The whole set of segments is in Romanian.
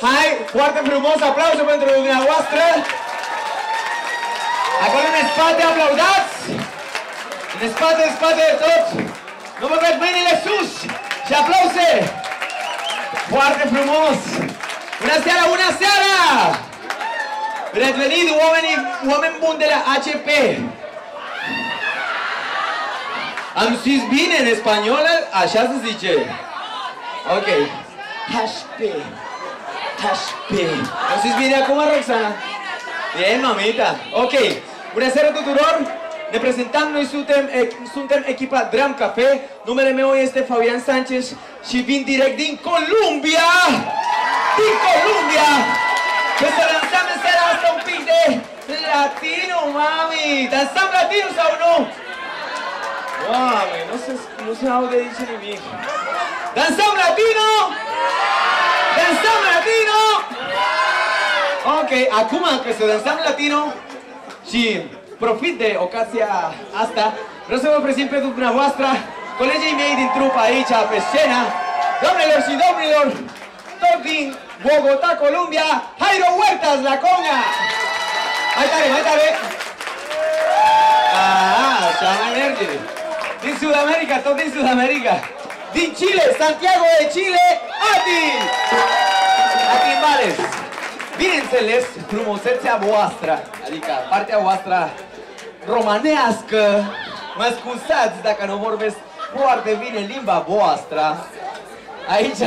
Hai, foarte frumos, aplauze pentru dumneavoastră. Acolo în spate, aplaudați. În spate, în spate, tot. Nu vă văd mâinile sus și aplauze. Foarte frumos. Bună seara, bună seara! Bine ați venit, oamenii, oameni buni de la ACP. Am zis bine în spaniolă? Așa se zice. Ok. HP. HP. Am zis bine acum, Roxana? Bien, mamita. Ok. Bună tuturor! Ne prezentăm, noi suntem, e, suntem echipa Dram Cafe. Numele meu este Fabian Sanchez și vin direct din Columbia! Din Columbia! Că să lansăm în seara asta un pic de latino, mami! Dansăm latino sau nu? Doamne, nu se, nu se aude aici nimic. Dansăm latino! Dansăm latino! Ok, acum că să dansăm latino și profit de ocazia asta, vreau să vă prezint pe dumneavoastră colegii mei din trupa aici, pe scenă, doamnelor și domnilor, tot din Bogota, Columbia, Jairo Huertas, la conga! Mai tare, mai tare! Ah, așa mai merge! Din Sud-America, tot din Sud-America! Din Chile, Santiago de Chile, Ati! Ati Vales! Bineînțeles, frumusețea voastră, adică partea voastră romanească, mă scuzați dacă nu vorbesc foarte bine limba voastră. Aici,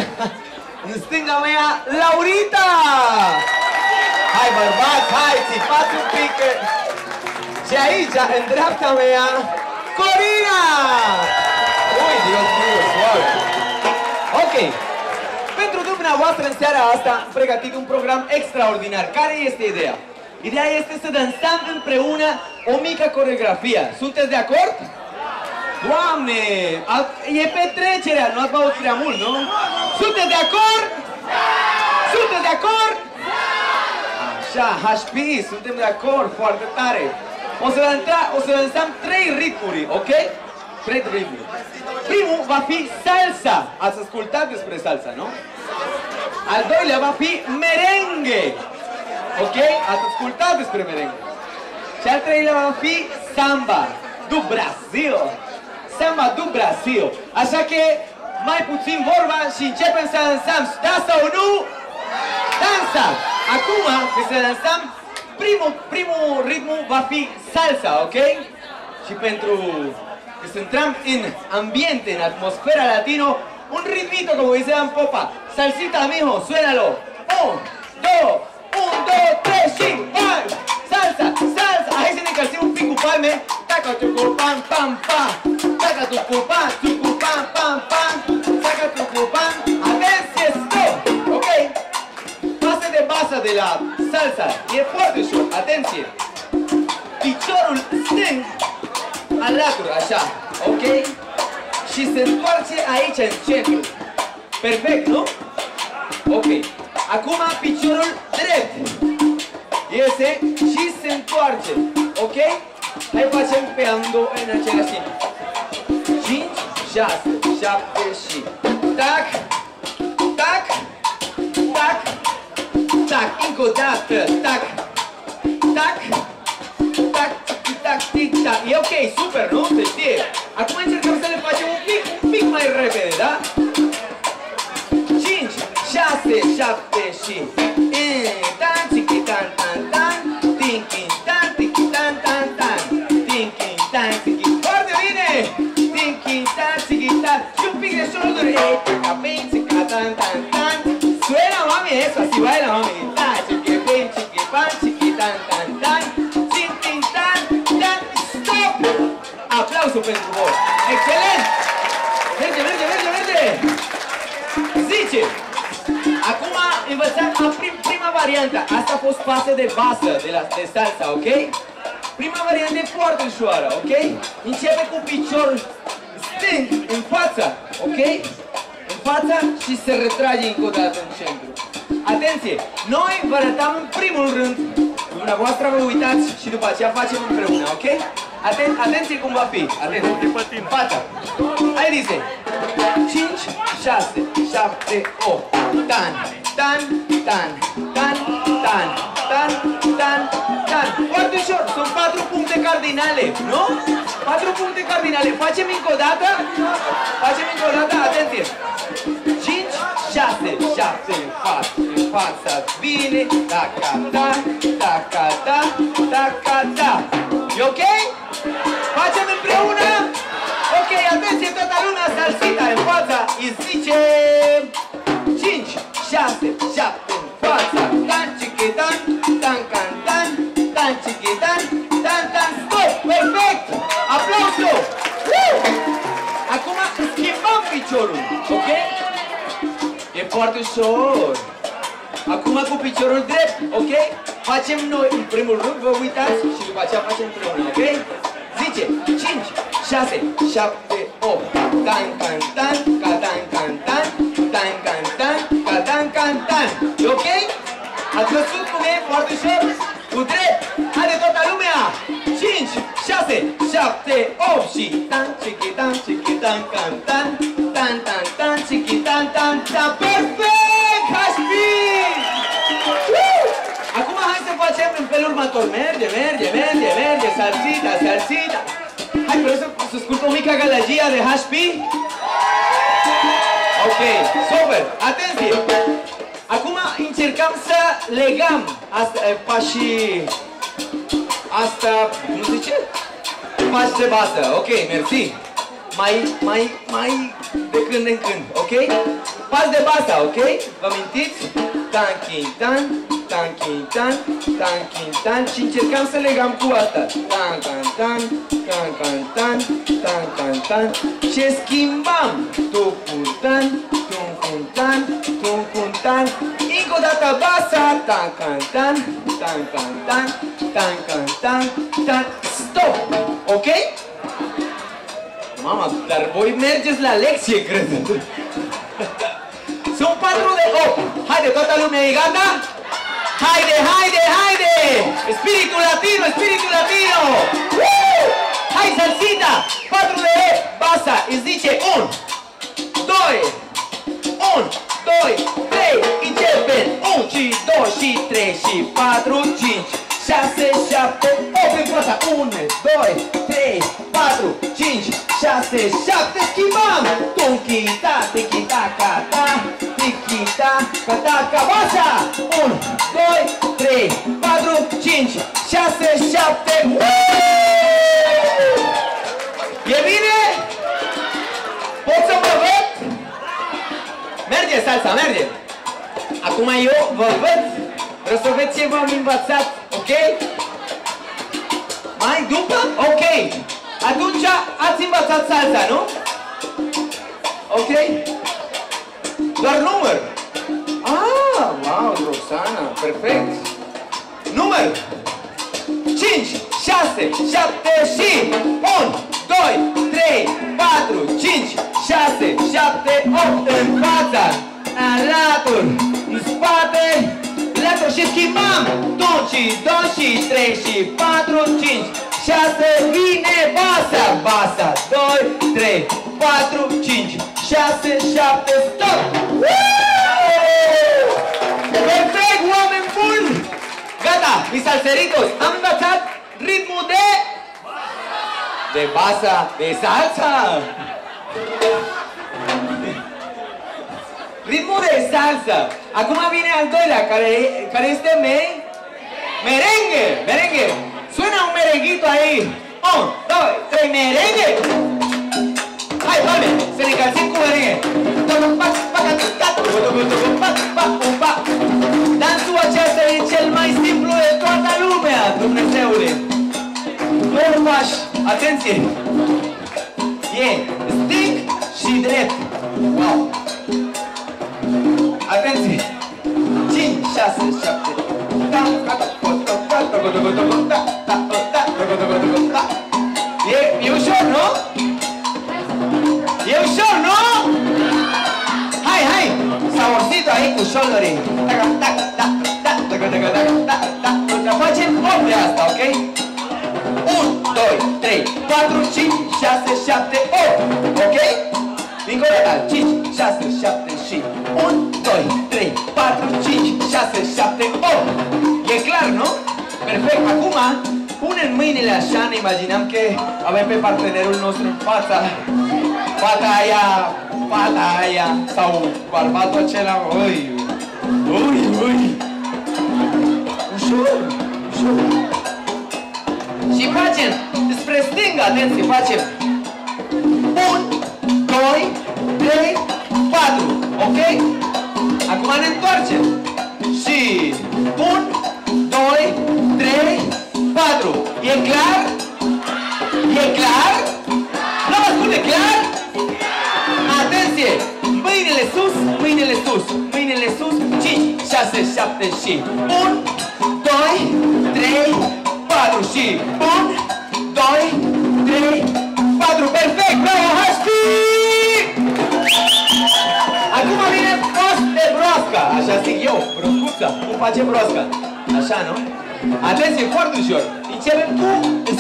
în stânga mea, Laurita! Hai bărbați, hai, țipați un pic! Și aici, în dreapta mea, Corina! Ui, Dios mío, suave! Ok, pentru dumneavoastră în seara asta am pregătit un program extraordinar. Care este ideea? Ideea este să dansăm împreună o mică coreografie. Sunteți de acord? Doamne! a- E petrecerea, nu ați băut prea mult, nu? Sunteți de acord? Sunteți de acord? Așa, HP, suntem de acord, foarte tare. O să, intra, o să lansăm trei ritmuri, ok? Trei ritmuri. Primul va fi salsa. Ați ascultat despre salsa, nu? Al doilea va fi merengue. Ok? Ați ascultat despre merengue. Și al treilea va fi samba. Du Brasil. Samba du Brasil. Așa că mai puțin vorba și începem să lansăm. Da sau nu? Dansa! Acum, că să lansăm, primul, primul ritmu va fi salsa, ok? Și pentru că să intrăm în ambiente, în atmosfera latino, un ritmito, como dice Dan Popa. Salsita, mijo, suénalo. Un, dos, un, dos, tres, y ¡ay! Salsa, salsa. Hai să ne încălzim un pic cu palme. Taca tu cu pam, pam, pam. Taca tu cu pam, tu cu pam, pam, pam. Taca tu cu pam. Atenție, stop! Ok? Pase de basă de la salsa. E foarte ușor. Atenție! Piciorul stâng alături, așa, ok? Și se întoarce aici, în centru. Perfect, nu? Ok. Acum piciorul drept. Iese și se întoarce. Ok? Hai facem pe amândouă în același timp. 5, 6, 7 și... Tac! Tac! Tac! Tac! Încă o dată! Tac! Tac! Tac! Tac! E ok, super, nu? Se știe. Acum încercăm să le facem un pic, un pic mai repede, da? 5, 6, 7 și... E, Tan, tiki, tan, tan, tan Tinky, tan, tiki, tan, tan, tan Tinky, tan, tiki Foarte bine! Tinky, tan, tiki, tan Și un pic de șolduri E, pin, tica, tan, tan, tan Suena, mami, eso, así baila, mami prima variantă. Asta a fost pasă de basă de, la, de salsa, ok? Prima variantă e foarte ușoară, ok? Începe cu piciorul stâng în fața, ok? În fața și se retrage încă o dată în centru. Atenție! Noi vă arătăm în primul rând, dumneavoastră vă uitați și după aceea facem împreună, ok? Aten atenție cum va fi. Atenție. Fața. Hai, Lise. 5, 6, 7, 8. Tan, tan, tan, tan, tan, tan, tan, tan. Foarte ușor, sunt patru puncte cardinale, nu? Patru puncte cardinale. Facem încă o dată? Facem încă o dată, atenție. 5, 6, 7, față, fața, bine, taca, ta, taca, ta, taca, ta. E ok? Facem împreună? Ok, atenție toată lumea salsita în fața, îi zice 5, 6, 7, în fața, tan, chichitan, tan, can, tan, tan, chichitan, tan, tan, stop, perfect! Aplausul! Woo! Acum schimbăm piciorul, ok? E foarte ușor. Acum cu piciorul drept, ok? Facem noi în primul rând, vă uitați și după aceea facem împreună, ok? Zice 5, 6, 7, 8 Tan, can, tan, de HP? Ok, super, atenție! Acum încercăm să legăm asta, e, pașii... Asta, cum se zice? Pași de bază, ok, mersi. Mai, mai, mai de când în când, ok? Pas de bază, ok? Vă mintiți? Tan, kin, tan, tan, kin, tan, tan, kin, tan Și încercam să legam cu asta Tan, can, tan, tan, can, tan, tan, can, tan Și schimbam Tu cu tan, tu cu tan, tu cu tan Încă o dată basa Tan, can, tan, tan, can, tan, tan, can, tan, tan Stop! Ok? Mama, dar voi mergeți la lecție, cred. Sunt patru de 8. Haide, toată lumea e gata? Haide, haide, haide! Spiritul latino, spiritul latino! Woo! Hai, salsita! 4 de 8, basa, îți zice 1, 2, 1, 2, 3, începem! 1 și 2 și 3 și 4, 5, 6, 7, 8 în fața! 1, 2, 3, 4, 5, 6, 7, schimbăm! Tunchi, ta, tiki, ta, ca, ta, tiki, ta, ca, ta, ca, basa! 1, 2, 3, 4, 5, 6, 7, E bine? Pot să mă văd? Merge salsa, merge! Acum eu vă văd, vreau să văd ce v-am învățat, ok? Mai după? Ok. Atunci ați învățat salsa, nu? Ok? Doar număr. Ah, wow, Roxana, perfect. Număr. 5, 6, 7 și 1, 2, 3, 4, 5, 6, 7, 8 în fața, în laturi, în spate, laturi și schimbăm 2 și 2 și 3 și 4, 5, 6, vine basa, basa, 2, 3, 4, 5, 6, 7, stop! Perfect, oameni buni! Gata, mi salseritos, am învățat ritmul de... De basa, de salsa! Ritmul de salsa! Acum vine al doilea, care, care este me... Merengue! Merengue! Suena un merenguito ahí! Un, dos, tres, merengue! Hai, palme, să ne încălzim cu merengue! Dansul acesta e cel mai simplu de toată lumea, Dumnezeule! Două pași, atenție! E stâng și drept! Wow! Atenție! 5, 6, 7 E, Soluiri. Da, da, da, da, da, da, da, da, da. facem 8 de asta, ok? 1, 2, 3, 4, 5, 6, 7, 8, ok? Încă o dată, 5, 6, 7 și 1, 2, 3, 4, 5, 6, 7, 8. E clar, nu? Perfect. Acum, punem mâinile așa, ne imaginăm că avem pe partenerul nostru în fața, fata aia, fata aia, sau bărbatul acela, oi, ui, ui. Ușor, ușor. Și facem spre stânga, atenție, facem 1, 2, 3, 4, ok? Acum ne întoarcem. Și 1, 2, 3, 4. E clar? E clar? Nu vă spune clar? Atenție! Mâinile sus, mâinile sus, mâinile sus, 5, 6, 7 și 1, 2, 3, 4 și 1, 2, 3, 4. Perfect! Bravo, Hashpi! Acum vine prost de broasca, așa zic eu, broscuța. Cum face broasca? Așa, nu? Atenție, foarte ușor. Începem cu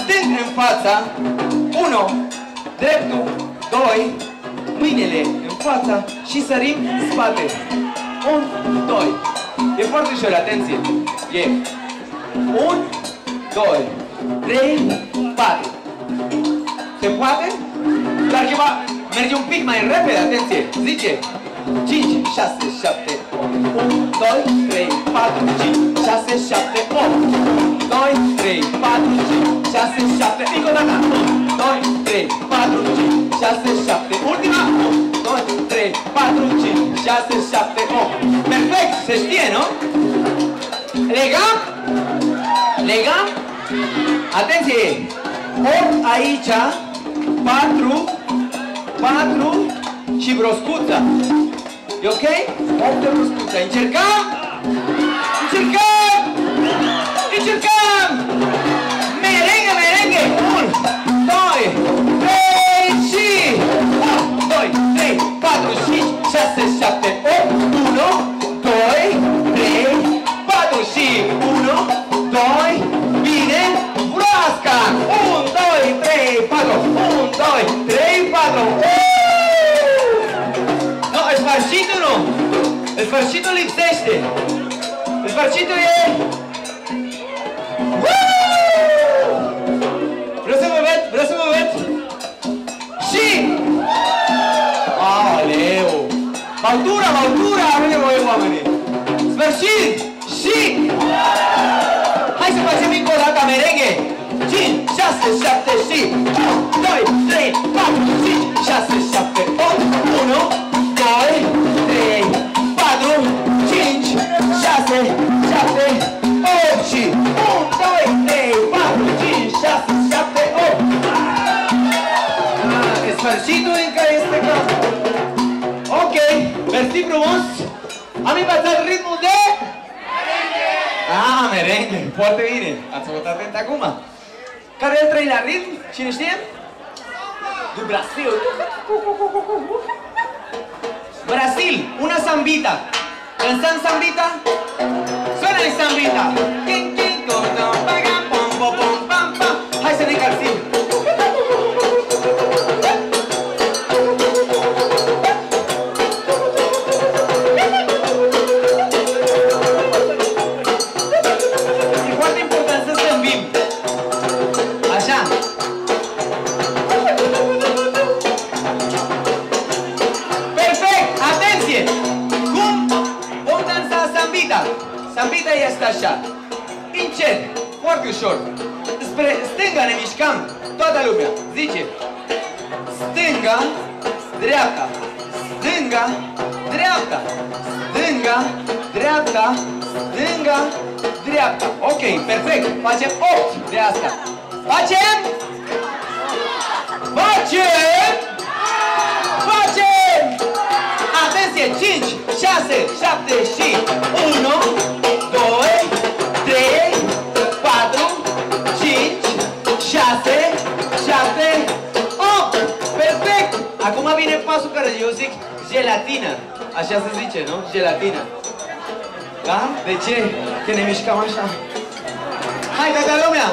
stâng în fața, 1, dreptul, 2, mâinile în fața și sărim în spate. 1, 2. E foarte ușor, atenție. E 1, 2, 3, 4. Se poate? Dar ceva merge un pic mai repede, atenție. Zice 5, 6, 7, 8, 1, 2, 3, 4, 5, 6, 7, 8, 2, 3, 4, 5, 6, 7, încă o dată, 1, 2, 3, 4, 5, 6, 7, ultima, 1, 2, 3, 4, 5, 6, 7, 8. Se știe, nu? Legam? Legam? Atenție! 8 aici, 4, 4 și broscuța. E ok? 8 de broscuța. Sfârșitul lipsește! Sfârșitul e... Woo! Vreau să vă ved, vreau să vă ved! Și... Aleu! Băutura, băutura! Avem nevoie oamenii! Sfârșit! Și... Hai să facem încă o dată merenghe! 5, 6, 7 și 1, 2, 3, 4, 5, 6, 7, 8, 1, mersi frumos. Am învățat ritmul de... Ah, merengue, foarte bine. Ați făcut atent acum. Care e al treilea ritm? Cine știe? Du Brasil. Brasil, una sambita. Dansăm sambita? Suena el sambita. King, king, 6, 7 și 1, 2, 3, 4, 5, 6, 7, 8! Perfect! Acum vine pasul care eu zic gelatină. Așa se zice, nu? Gelatină. Da? De ce? Că ne mișcăm așa. Hai, toată lumea!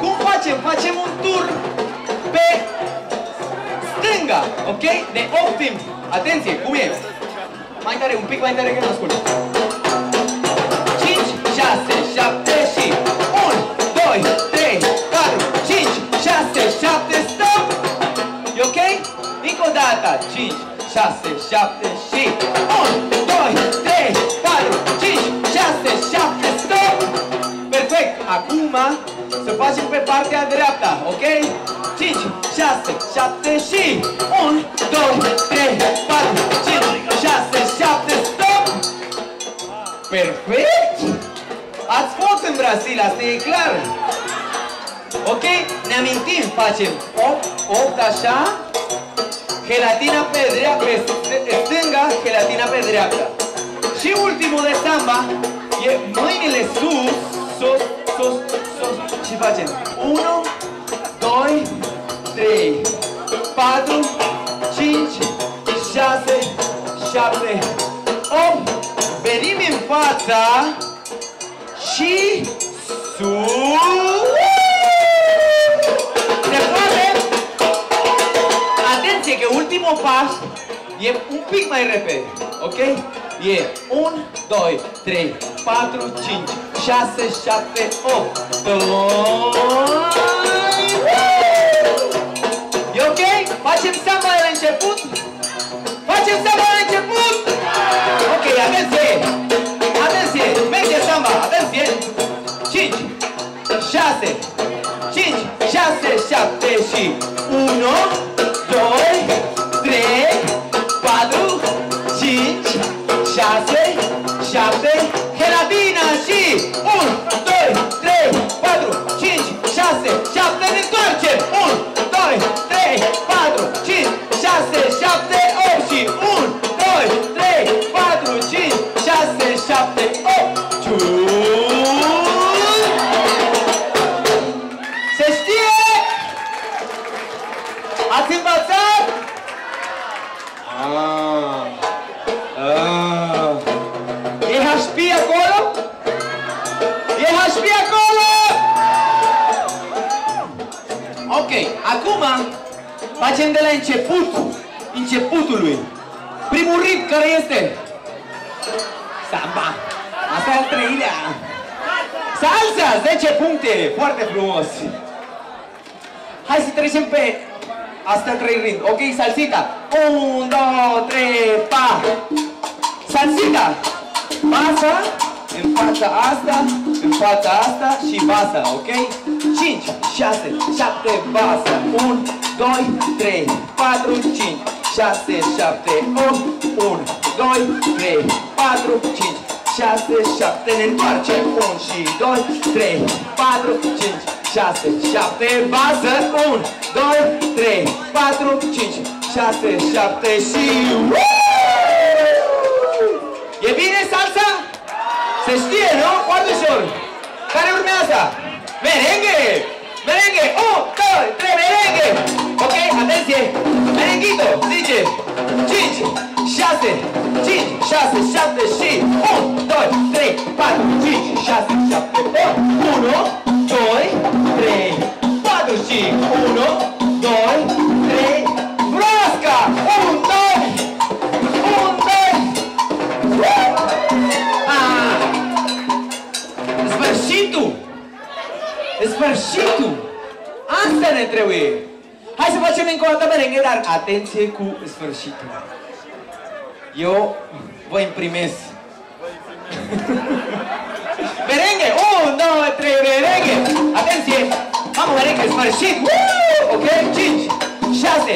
Cum facem? Facem un tur pe stânga, ok? De optim. Atenție, cum e? Mai tare, un pic mai tare că nu ascult. 5, 6, 7 și 1, 2, 3, 4, 5, 6, 7, stop! E ok? Încă o dată. 5, 6, 7 și 1, 2, 3, 4, 5, 6, 7, stop! Perfect! Acum să facem pe partea dreapta, ok? 5, 6, 7 și 1, 2, 3, 4, 5, 6, 7, stop! Perfect! Ați fost în Brasilia, asta e clar! Ok? Ne amintim, facem 8, 8 așa, gelatina pe dreapta, pe stânga, gelatina pe dreapta. Și ultimul de samba e mâinile sus, sus, sus, sus, și facem 1, 2, 3, 4, 5, 6, 7, 8, venim în fața și sus. Se poate? Atenție că ultimul pas e un pic mai repede, ok? E 1, 2, 3, 4, 5, 6, 7, 8 E ok? Facem seama la început? Facem seama la început? Ok, atenție! Atenție! Merge seama! Atenție! 5, 6, 5, 6, 7 și 1, 2, 3, 4, 5, 6, 7, aqui. Um, astea trei ritm. Ok, salsita. 1, 2, 3, pa. Salsita. Basa, în fața asta, în fața asta și basa, ok? 5, 6, 7, basa. 1, 2, 3, 4, 5, 6, 7, 8, 1, 2, 3, 4, 5, 6, 7, ne întoarcem 1 și 2, 3, 4, 5, 6, 7, bază 1, 2, 3, 4, 5, 6, 7 și E bine salsa? Se știe, nu? Foarte ușor. Care urmează? Merengue! Merengue! 1, 2, 3, merengue! Ok, atenție! Merenghito, zice 5, 6, 5, 6, 7 și 1, 2, 3, 4, 5, 6, 7, 8, 1, 2, atenție cu sfârșitul. Eu vă imprimez. merengue! 1, 2, 3, merengue! Atenție! Am merengue, sfârșit! Woo! Ok? 5, 6,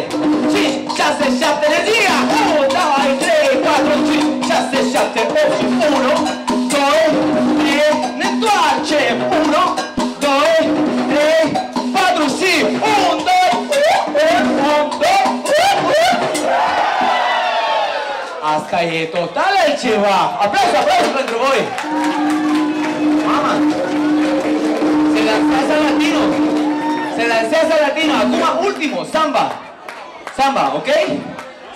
5, 6, 7, energia! 1, 2, 3, 4, 5, 6, 7, 8 și 1, 2, 3, ne întoarcem! 1, 2, 3, 4 și 1, 2, 1, 2, Asta e total altceva! Aplausos, aplausos pentru voi! Mama! Se latino! Se lansează latino! Acum ultimul, samba! Samba, ok?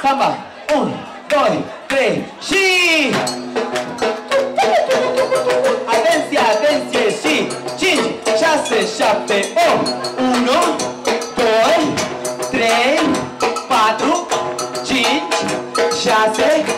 Samba! 1, 2, 3 și... Atenție, atenție și 5, 6, 7, 8 1, 2, 3, 4, 5, 6,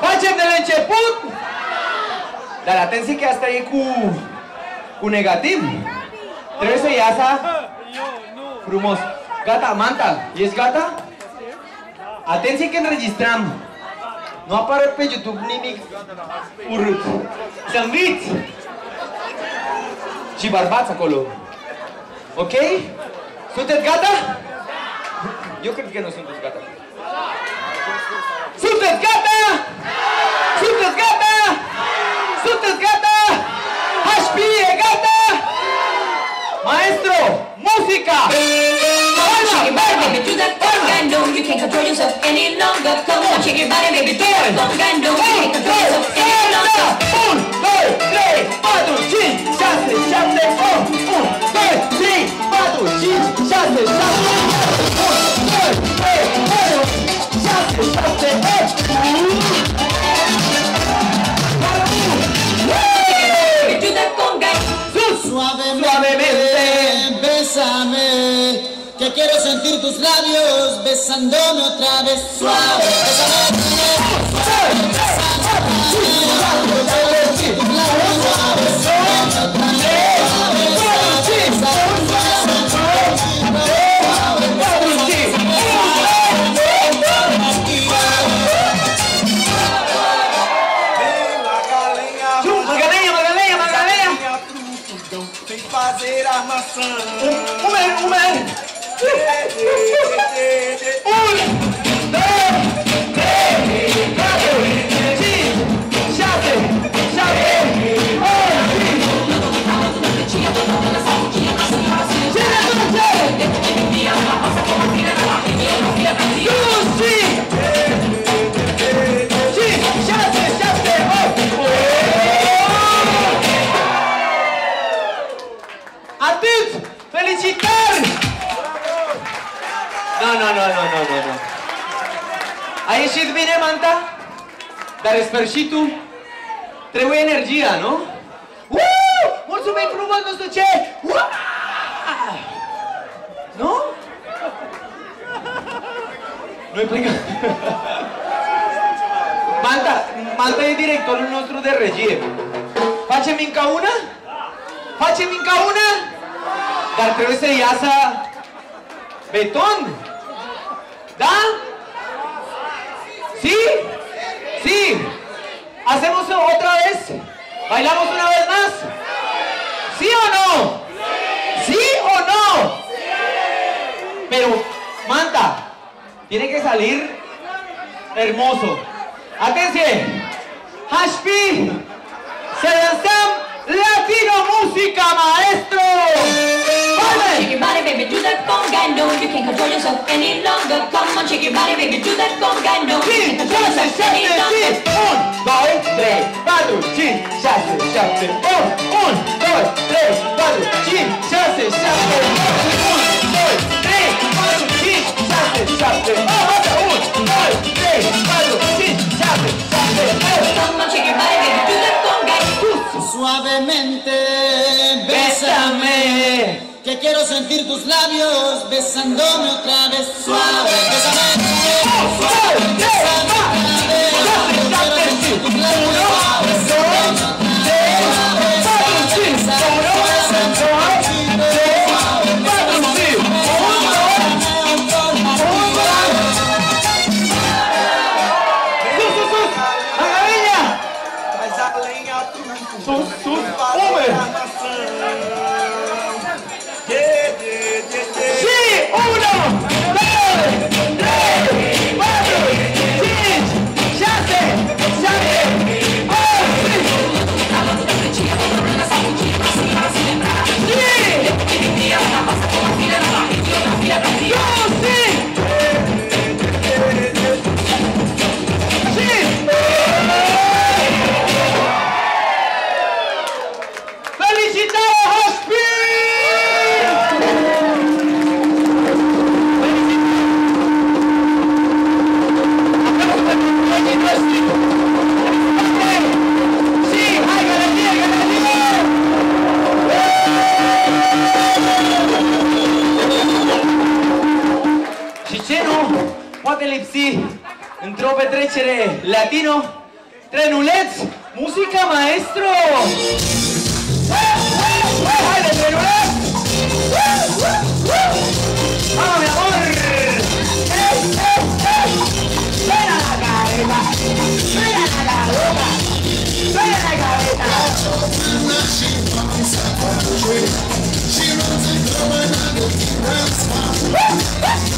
Facem de la început? Dar atenție că asta e cu, cu negativ. Trebuie să iasă frumos. Gata, Manta, ești gata? Atenție că înregistrăm. Nu apare pe YouTube nimic urât. Să înviți! Și bărbați acolo. Ok? Sunteți gata? Eu cred că nu sunteți gata. Sunteți gata? Sunteți gata? Sunteți gata? HP e gata? Maestro, muzica! Shake your body, baby, do that conga. No, you can't control yourself any longer. Come on, shake your body, baby, do that conga. No, you can't control yourself any longer. 1, 2, 3, 4, 5, 6, 7, 8 1, 2, 3, 4, 5, 6, 7, quiero sentir tus labios besándome otra vez. Suave, Magalenha, armação. Um, um, um, Um, Manta? Dar sfârșitul trebuie energia, nu? Uuu! Mulțumim frumos, nu știu ce! Uaa! Nu? Nu-i plică. Manta, Manta e directorul nostru de regie. Facem încă una? Facem încă una? Dar trebuie să iasă beton? Da? ¿Sí? ¿Sí? ¿Hacemos otra vez? ¿Bailamos una vez más? ¿Sí o no? ¿Sí o no? Pero, Manta, tiene que salir hermoso. Atención. Hashpi. Se lanzan Latino Música Maestro. ¡Vale! Shake your body, baby, do that conga. No, you can't control yourself any longer. Come on, shake your body, baby, do that conga. No, you can't control yourself any longer. 1, 2, 3, 4, 5, 6, 7, 8 1, 2, 3, 4, 5, 6, 7, 8 1, 2, 3, 4, 5, 6, 7, 8 1, 2, 3, 4, 5, 6, 7, 8 Come on, shake your body, baby, do that conga. suavemente, bésame, Bésame que quiero sentir tus labios besándome otra vez. Suave, suave, Apocalypse, într-o petrecere latino, trenuleț, muzica maestro! Haide, trenuleț! Vamos, mi amor! Hey, hey, hey! Suena la cabeza! Suena la boca! Suena la cabeza! She runs and through and I go keep her.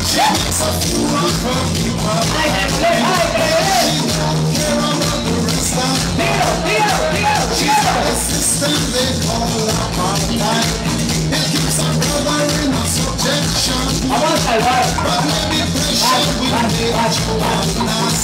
She makes a fool of her people. I. She don't care about the rest of Leo, Leo, Leo, a system they call apartheid. It keeps a brother in a subjection. I want my wife. But maybe pressure will make you one night.